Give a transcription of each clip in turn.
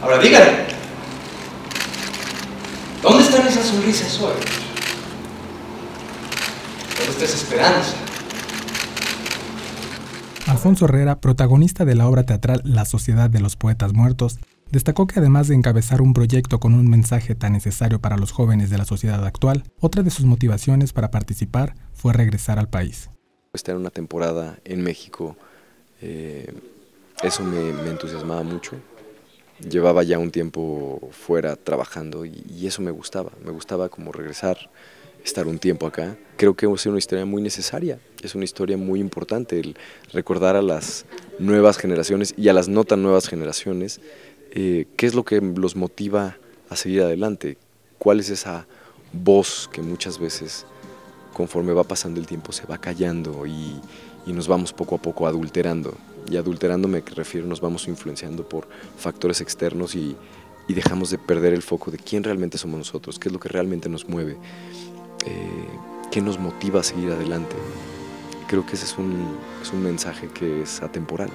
Ahora díganme, ¿dónde están esas sonrisas hoy? ¿Dónde está esa esperanza? Alfonso Herrera, protagonista de la obra teatral La Sociedad de los Poetas Muertos, destacó que además de encabezar un proyecto con un mensaje tan necesario para los jóvenes de la sociedad actual, otra de sus motivaciones para participar fue regresar al país. Estar en una temporada en México, eh, eso me, entusiasmaba mucho. Llevaba ya un tiempo fuera trabajando y, y eso me gustaba, me gustaba como regresar, estar un tiempo acá. Creo que es una historia muy necesaria, es una historia muy importante el recordar a las nuevas generaciones y a las no tan nuevas generaciones eh, qué es lo que los motiva a seguir adelante, cuál es esa voz que muchas veces conforme va pasando el tiempo se va callando y, nos vamos poco a poco adulterando. Y adulterando me refiero, nos vamos influenciando por factores externos y, dejamos de perder el foco de quién realmente somos nosotros, qué es lo que realmente nos mueve. Eh, qué nos motiva a seguir adelante. Creo que ese es un, es un mensaje que es atemporal.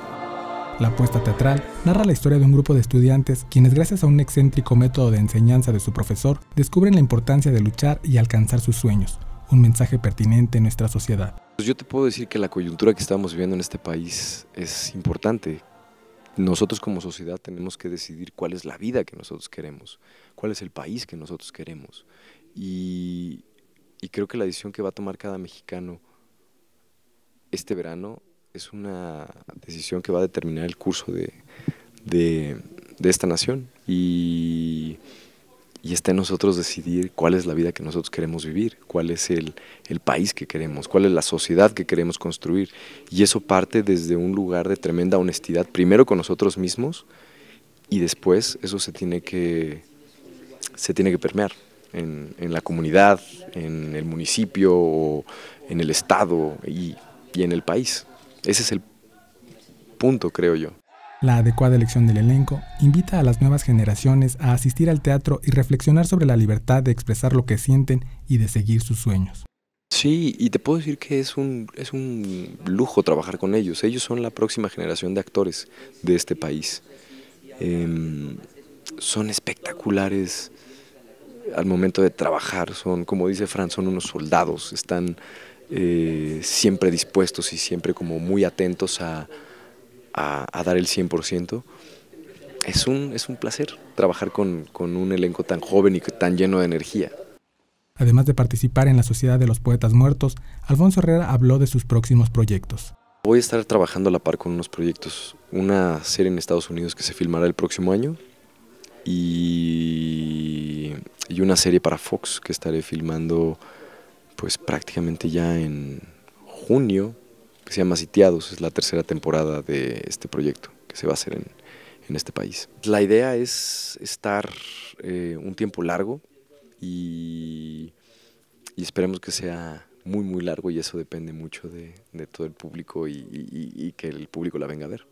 La apuesta teatral narra la historia de un grupo de estudiantes quienes gracias a un excéntrico método de enseñanza de su profesor descubren la importancia de luchar y alcanzar sus sueños, un mensaje pertinente en nuestra sociedad. Pues yo te puedo decir que la coyuntura que estamos viviendo en este país es importante. Nosotros como sociedad tenemos que decidir cuál es la vida que nosotros queremos, cuál es el país que nosotros queremos. Y, creo que la decisión que va a tomar cada mexicano este verano es una decisión que va a determinar el curso de, esta nación y, está en nosotros decidir cuál es la vida que nosotros queremos vivir, cuál es el, el, país que queremos, cuál es la sociedad que queremos construir. Y eso parte desde un lugar de tremenda honestidad, primero con nosotros mismos y después eso se tiene que, se tiene que permear en, la comunidad, en el municipio, o en el estado y, y en el país. Ese es el punto, creo yo. La adecuada elección del elenco invita a las nuevas generaciones a asistir al teatro y reflexionar sobre la libertad de expresar lo que sienten y de seguir sus sueños. Sí, y te puedo decir que es un, es un lujo trabajar con ellos. Ellos son la próxima generación de actores de este país. Em, son espectaculares, al momento de trabajar, son, como dice Fran, son unos soldados, están eh, siempre dispuestos y siempre como muy atentos a, dar el 100%. Es un, es un placer trabajar con, con un elenco tan joven y tan lleno de energía. Además de participar en la Sociedad de los Poetas Muertos, Alfonso Herrera habló de sus próximos proyectos. Voy a estar trabajando a la par con unos proyectos, una serie en Estados Unidos que se filmará el próximo año y, una serie para Fox que estaré filmando pues prácticamente ya en junio, que se llama Sitiados, es la tercera temporada de este proyecto que se va a hacer en, este país. La idea es estar eh, un tiempo largo y, esperemos que sea muy muy largo y eso depende mucho de, todo el público y que el público la venga a ver.